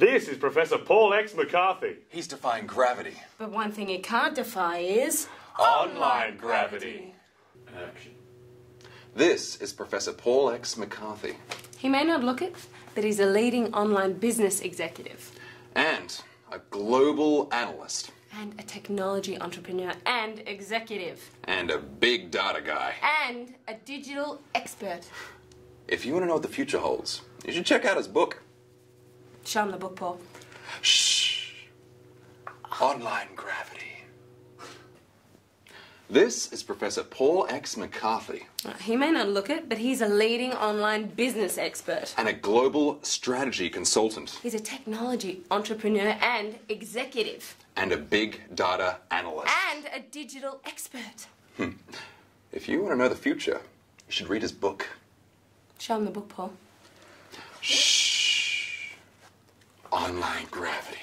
This is Professor Paul X. McCarthy. He's defying gravity. But one thing he can't defy is. Online gravity. Action. This is Professor Paul X. McCarthy. He may not look it, but he's a leading online business executive. And a global analyst. And a technology entrepreneur and executive. And a big data guy. And a digital expert. If you want to know what the future holds, you should check out his book. Show him the book, Paul. Shh. Online gravity. This is Professor Paul X. McCarthy. He may not look it, but he's a leading online business expert. And a global strategy consultant. He's a technology entrepreneur and executive. And a big data analyst. And a digital expert. Hmm. If you want to know the future, you should read his book. Show him the book, Paul. Shh. Online gravity.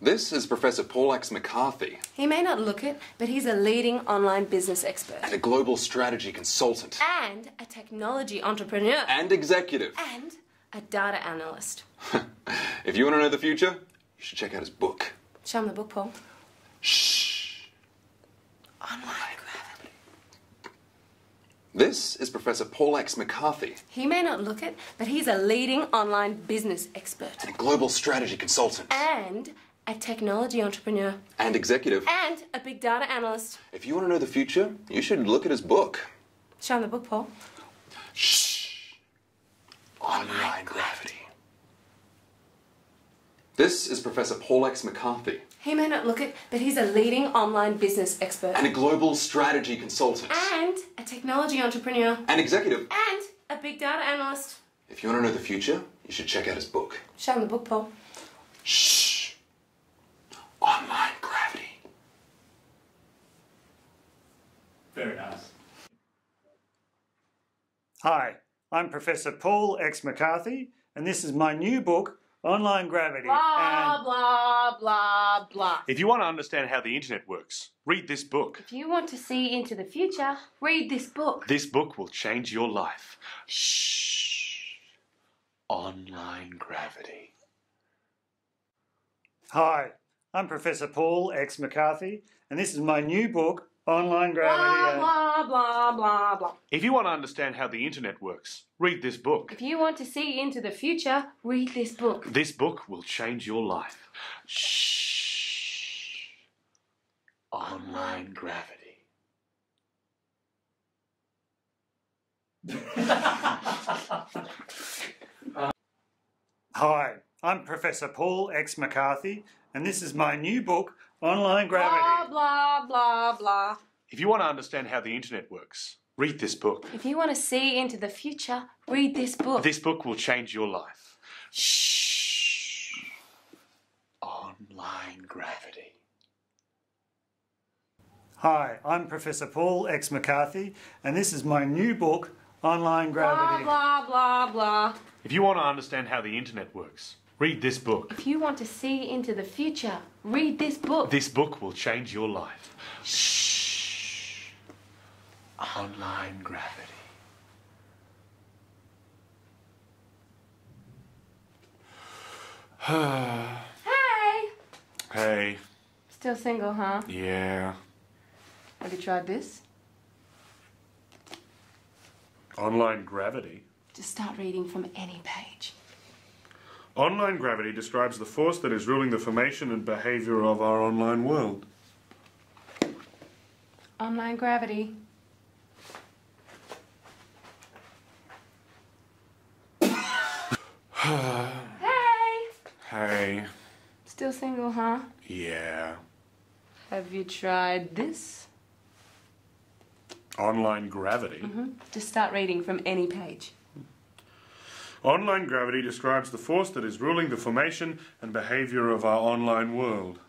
This is Professor Paul X. McCarthy. He may not look it, but he's a leading online business expert. And a global strategy consultant. And a technology entrepreneur. And executive. And a data analyst. If you want to know the future, you should check out his book. Show him the book, Paul. Shh. Online. This is Professor Paul X. McCarthy. He may not look it, but he's a leading online business expert. And a global strategy consultant. And a technology entrepreneur. And executive. And a big data analyst. If you want to know the future, you should look at his book. Show him the book, Paul. Shh. Oh online gravity. This is Professor Paul X. McCarthy. He may not look it, but he's a leading online business expert. And a global strategy consultant. And a technology entrepreneur. And executive. And a big data analyst. If you want to know the future, you should check out his book. Show him the book, Paul. Shh. Online gravity. Very nice. Hi, I'm Professor Paul X. McCarthy, and this is my new book, Online Gravity. Blah, and blah, blah, blah. If you want to understand how the internet works, read this book. If you want to see into the future, read this book. This book will change your life. Shh. Online gravity. Hi, I'm Professor Paul X. McCarthy, and this is my new book, Online Gravity. Blah, and- blah, blah, blah, blah. If you want to understand how the internet works, read this book. If you want to see into the future, read this book. This book will change your life. Shh. Online gravity. Hi, I'm Professor Paul X. McCarthy, and this is my new book, Online Gravity. blah, blah, blah. blah. If you want to understand how the internet works, read this book. If you want to see into the future, read this book. This book will change your life. Shh. Online gravity. Hi, I'm Professor Paul X. McCarthy, and this is my new book, Online Gravity. blah, blah, blah, blah. If you want to understand how the internet works, read this book. If you want to see into the future, read this book. This book will change your life. Shh. Online gravity. Hey! Hey, Still single, huh? yeah. Have you tried this? Online gravity. Just start reading from any page. Online gravity describes the force that is ruling the formation and behavior of our online world. Online gravity. hey! Hey, Still single, huh? yeah. Have you tried this? Online gravity. Mm-hmm. Just start reading from any page. Online gravity describes the force that is ruling the formation and behavior of our online world.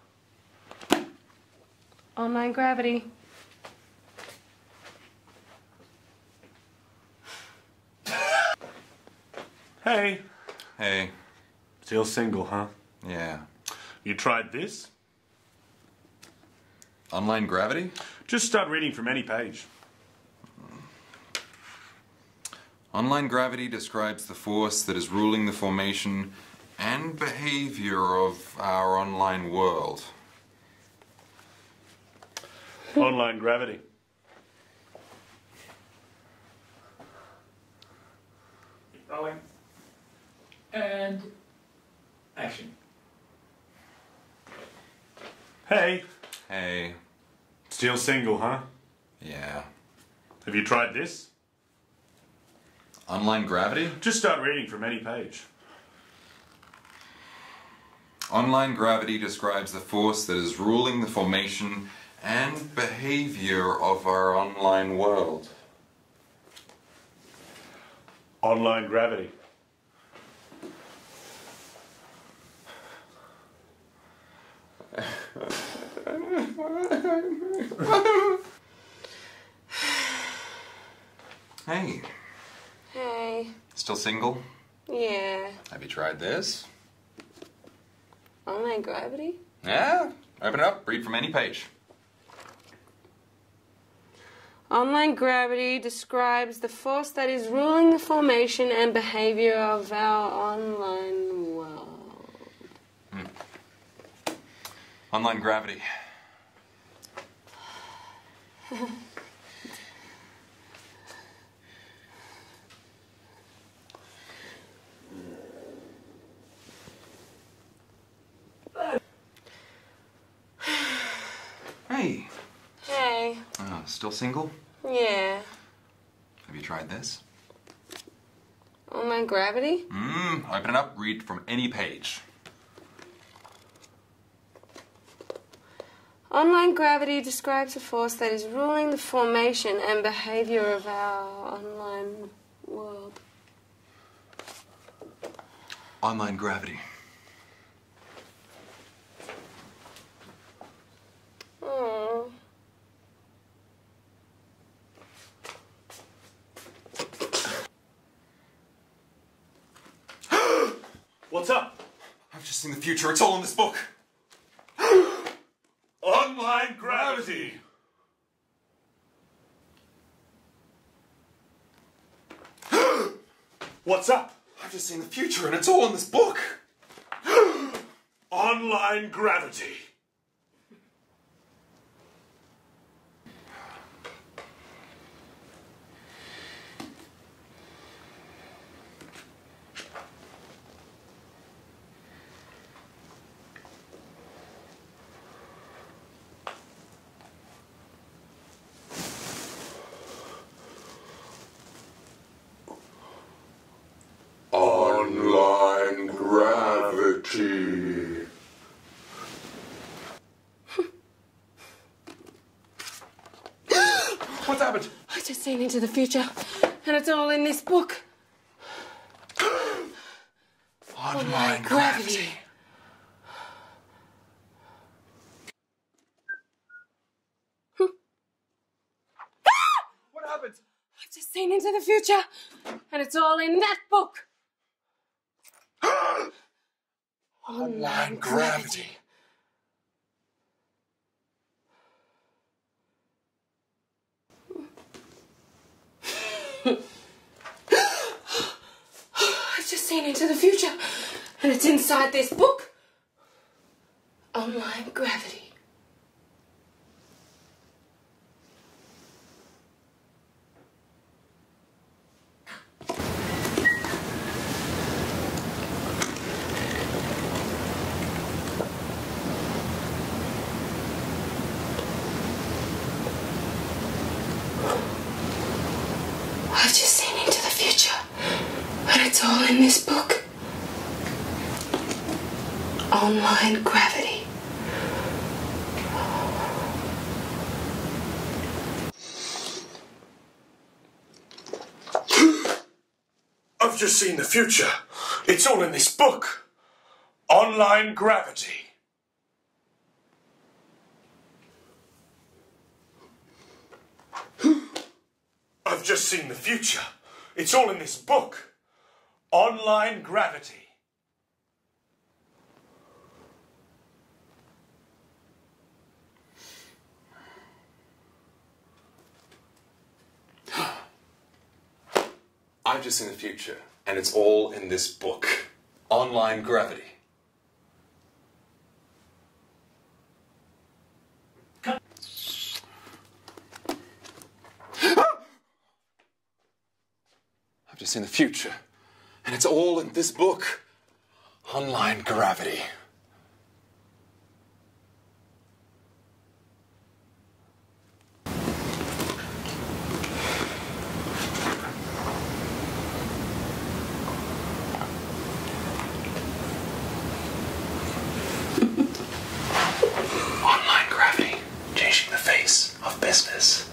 Online gravity. Hey, Hey. still single, huh? Yeah. You tried this? Online gravity? Just start reading from any page. Online gravity describes the force that is ruling the formation and behavior of our online world. Online gravity. Rolling. And action. Hey, Hey, still single, huh? yeah. Have you tried this? Online gravity? Just start reading from any page. Online gravity describes the force that is ruling the formation and behavior of our online world. Online gravity. Hey, Hey. still single? Yeah. Have you tried this? Online gravity? Yeah. Open it up, read from any page. Online gravity describes the force that is ruling the formation and behavior of our online world. Hmm. Online gravity. hey, Hey. uh, still single? Yeah. Have you tried this? Online gravity? Mmm, open it up, read from any page. Online gravity describes a force that is ruling the formation and behavior of our online world. Online gravity. Oh. What's up? I've just seen the future, it's all in this book. Online gravity. What's up? I've just seen the future and it's all in this book. Online gravity. Online gravity. What's happened? I just seen into the future, and it's all in this book. Online Gravity. What happened? I've just seen into the future, and it's all in that book. Online gravity. I've just seen into the future, and it's inside this book. Online gravity. I've just seen into the future, and it's all in this book. Online gravity. I've just seen the future. It's all in this book. Online gravity. I've just seen the future. It's all in this book. Online gravity. I've just seen the future, and it's all in this book Online Gravity. I've just seen the future, and it's all in this book Online Gravity. Online gravity, changing the face of business.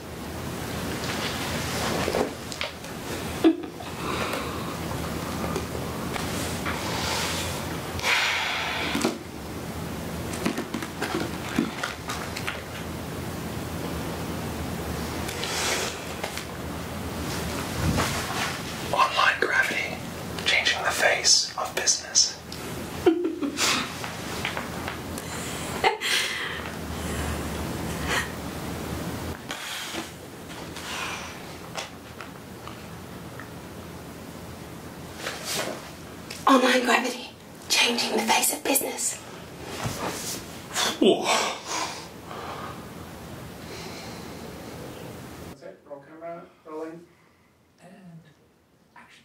Online gravity, changing the face of business. Online gravity, changing the face of business. That's it. Roll camera. Rolling. And action.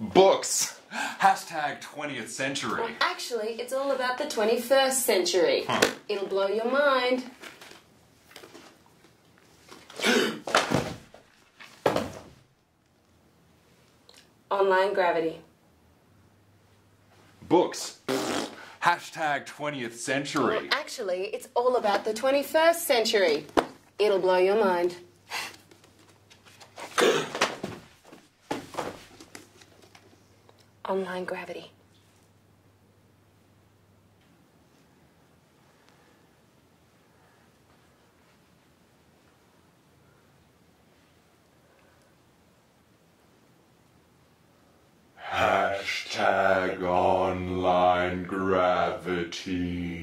Books. Hashtag 20th century. Actually, it's all about the 21st century. It'll blow your mind. Online gravity. Books. Hashtag 20th century. Actually, it's all about the 21st century. It'll blow your mind. Online gravity. Online gravity. Hashtag online gravity.